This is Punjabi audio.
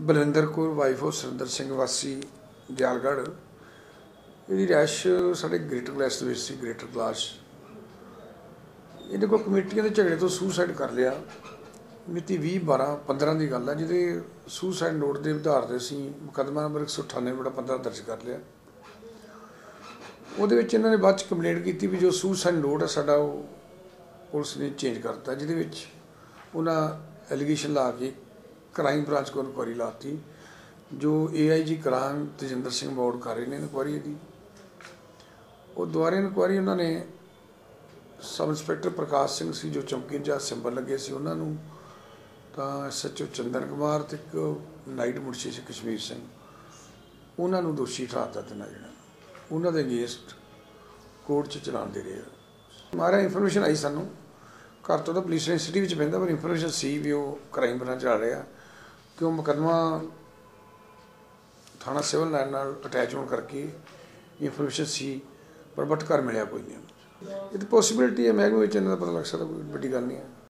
ਬਲਵਿੰਦਰ ਕੌਰ ਵਾਈਫ ਆਫ ਸੁਰਿੰਦਰ ਸਿੰਘ ਵਾਸੀ, ਦਿਆਲਗੜ੍ਹ। ਇਹਦੀ ਰੈਸ਼ ਸਾਡੇ ਗ੍ਰੇਟਰ ਕਲਾਸ ਦੇ ਵਿੱਚ ਸੀ ਗ੍ਰੇਟਰ ਕਲਾਸ ਇਹਨੇ ਕੋਈ ਕਮੇਟੀਆਂ ਦੇ ਝਗੜੇ ਤੋਂ ਸੁਸਾਈਡ ਕਰ ਲਿਆ। ਮਿਤੀ 20 12 15 ਦੀ ਗੱਲ ਹੈ ਜਿਹਦੇ ਸੁਸਾਈਡ ਨੋਟ ਦੇ ਆਧਾਰ ਤੇ ਅਸੀਂ ਮੁਕੱਦਮਾ ਨੰਬਰ 198 ਬਟਾ 15 ਦਰਜ ਕਰ ਲਿਆ। ਉਹਦੇ ਵਿੱਚ ਇਹਨਾਂ ਨੇ ਬਾਅਦ ਚ ਕੰਪਲੇਂਟ ਕੀਤੀ ਵੀ ਜੋ ਸੁਸਾਈਡ ਨੋਟ ਹੈ ਸਾਡਾ ਉਹ ਪੁਲਿਸ ਨੇ ਚੇਂਜ ਕਰਤਾ, ਜਿਹਦੇ ਵਿੱਚ ਉਹਨਾਂ ਐਲੀਗੇਸ਼ਨ ਲਾ ਕੇ ਕ੍ਰਾਈਮ ਬ੍ਰਾਂਚ ਕੋਲ ਇਨਕੁਆਰੀ ਲਾਤੀ, ਜੋ ਏਆਈਜੀ ਕ੍ਰਾਈਮ ਤਜਿੰਦਰ ਸਿੰਘ ਬੋਰਡ ਕਰ ਰਹੇ ਨੇ ਇਨਕੁਆਰੀ ਦੀ ਉਹ ਦੁਆਰੇ ਇਨਕੁਆਰੀ ਉਹਨਾਂ ਨੇ ਸਬ ਇੰਸਪੈਕਟਰ ਪ੍ਰਕਾਸ਼ ਸਿੰਘ ਸੀ, ਜੋ ਚੌਂਕੀ ਜਾਂ ਸਿੰਬਲ ਲੱਗੇ ਸੀ ਉਹਨਾਂ ਨੂੰ। ਤਾਂ ਐਸਐਚਓ ਚੰਦਨ ਕੁਮਾਰ ਤੇ ਇੱਕ ਨਾਈਟ ਮੁਨਸ਼ੀ ਸੀ, ਕਸ਼ਮੀਰ ਸਿੰਘ। ਉਹਨਾਂ ਨੂੰ ਦੋਸ਼ੀ ਠਹਿਰਾਤਾ ਤੇ ਨਾ। ਜਿਹੜਾ ਉਹਨਾਂ ਦੇ ਅਗੇਂਸਟ ਕੋਰਟ 'ਚ ਚਲਾਨ ਦੇ ਰਹੇ ਆ। ਮਾਰਾ ਇਨਫੋਰਮੇਸ਼ਨ ਆਈ ਸਾਨੂੰ। ਘਰ ਤੋਂ ਤਾਂ ਪੁਲਿਸ ਨੇ ਸਿਟੀ ਵਿੱਚ ਪੈਂਦਾ ਪਰ ਇਨਫੋਰਮੇਸ਼ਨ ਸੀ ਵੀ ਉਹ ਕ੍ਰਾਈਮ ਬ੍ਰਾਂਚ ਚੱਲ ਰਿਹਾ। ਕਿ ਉਹ ਮੁਕੱਦਮਾ ਥਾਣਾ ਸਿਵਲ ਲਾਈਨ ਨਾਲ ਅਟੈਚ ਹੋਣ ਕਰਕੇ ਇਨਫੋਰਮੇਸ਼ਨ ਸੀ, ਪਰ ਬਟ ਘਰ ਮਿਲਿਆ ਕੋਈ ਨਹੀਂ। ਇਹ ਤਾਂ ਪੋਸੀਬਿਲਿਟੀ ਹੈ, ਮਹਿਕਮੇ ਵਿੱਚ ਇਹਨਾਂ ਦਾ ਪਤਾ ਲੱਗ ਸਕਦਾ, ਕੋਈ ਵੱਡੀ ਗੱਲ ਨਹੀਂ ਹੈ।